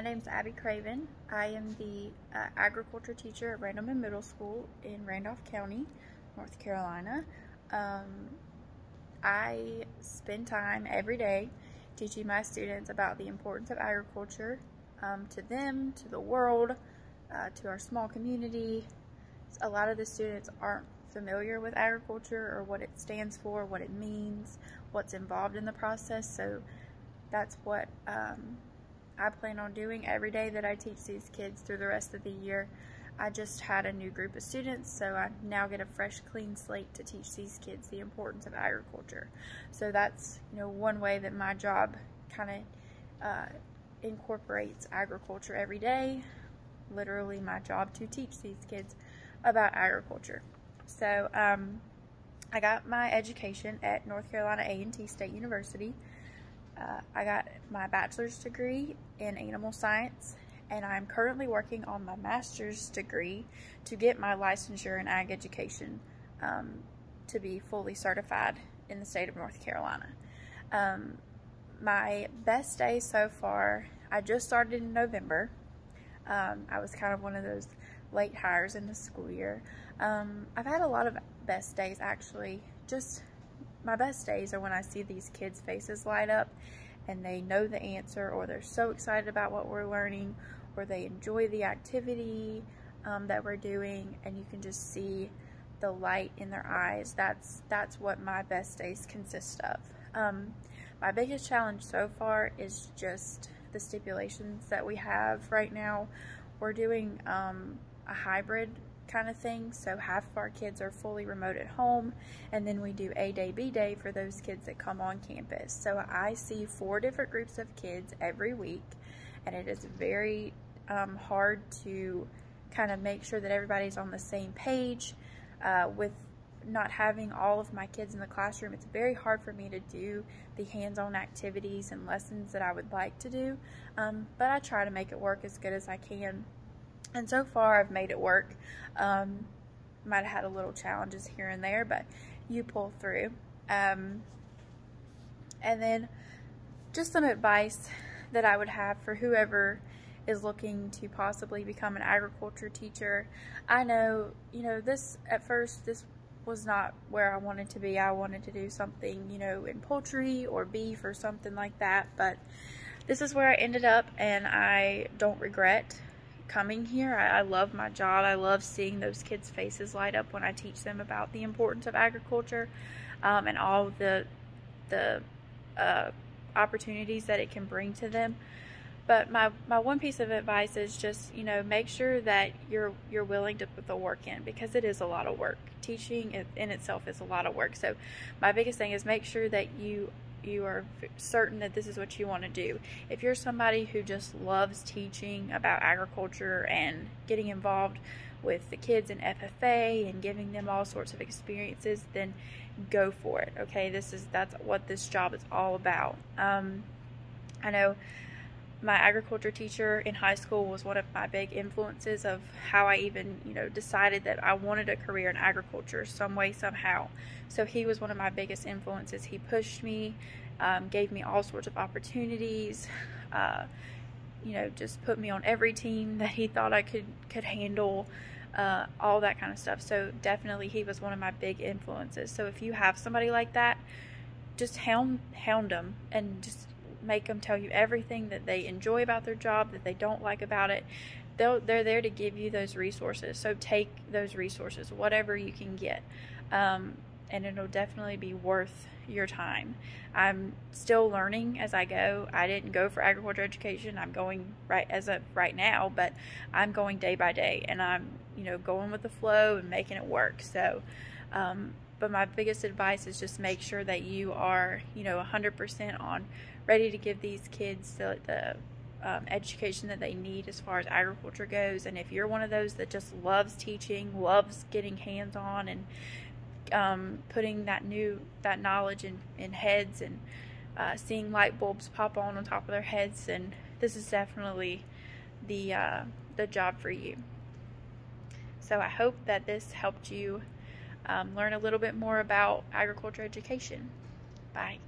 name's Abby Craven. I am the uh, agriculture teacher at Randleman Middle School in Randolph County, North Carolina. Um, I spend time every day teaching my students about the importance of agriculture um, to them, to the world, uh, to our small community. A lot of the students aren't familiar with agriculture or what it stands for, what it means, what's involved in the process, so that's what um, I plan on doing every day that I teach these kids through the rest of the year. I just had a new group of students, so I now get a fresh, clean slate to teach these kids the importance of agriculture. So that's you know one way that my job kind of uh, incorporates agriculture every day. Literally, my job to teach these kids about agriculture. So um, I got my education at North Carolina A&T State University. Uh, I got my bachelor's degree in animal science and I'm currently working on my master's degree to get my licensure in ag education um, to be fully certified in the state of North Carolina. Um, my best day so far, I just started in November. Um, I was kind of one of those late hires in the school year. Um, I've had a lot of best days actually, just my best days are when I see these kids' faces light up and they know the answer or they're so excited about what we're learning or they enjoy the activity um, that we're doing and you can just see the light in their eyes. That's, that's what my best days consist of. Um, my biggest challenge so far is just the stipulations that we have right now. We're doing um, a hybrid kind of thing. So half of our kids are fully remote at home, and then we do A day, B day for those kids that come on campus. So I see four different groups of kids every week, and it is very um, hard to kind of make sure that everybody's on the same page uh, with not having all of my kids in the classroom, it's very hard for me to do the hands-on activities and lessons that I would like to do, um, but I try to make it work as good as I can. And so far, I've made it work. Um, might have had a little challenges here and there, but you pull through. Um, and then just some advice that I would have for whoever is looking to possibly become an agriculture teacher. I know, you know, this at first, this was not where I wanted to be. I wanted to do something, you know, in poultry or beef or something like that, but this is where I ended up and I don't regret coming here. I, I, love my job. I love seeing those kids' faces light up when I teach them about the importance of agriculture um, and all the the uh, opportunities that it can bring to them. But my, my one piece of advice is just you know make sure that you're you're willing to put the work in because it is a lot of work. Teaching in itself is a lot of work. So my biggest thing is make sure that you you are certain that this is what you want to do. If you're somebody who just loves teaching about agriculture and getting involved with the kids in FFA and giving them all sorts of experiences, then go for it. Okay, this is that's what this job is all about. Um, I know my agriculture teacher in high school was one of my big influences of how I even, you know, decided that I wanted a career in agriculture some way, somehow. So he was one of my biggest influences. He pushed me, um, gave me all sorts of opportunities, uh, you know, just put me on every team that he thought I could, could handle, uh, all that kind of stuff. So definitely he was one of my big influences. So if you have somebody like that, just hound, hound them and just make them tell you everything that they enjoy about their job, that they don't like about it. They'll, they're there to give you those resources. So take those resources, whatever you can get. Um, and it'll definitely be worth your time. I'm still learning as I go. I didn't go for agriculture education. I'm going right as of right now, but I'm going day by day and I'm, you know, going with the flow and making it work. So, um, but my biggest advice is just make sure that you are, you know, 100% on ready to give these kids the, the um, education that they need as far as agriculture goes. And if you're one of those that just loves teaching, loves getting hands on and um, putting that new that knowledge in, in heads and uh, seeing light bulbs pop on on top of their heads, and this is definitely the uh, the job for you. So I hope that this helped you um, learn a little bit more about agriculture education. Bye.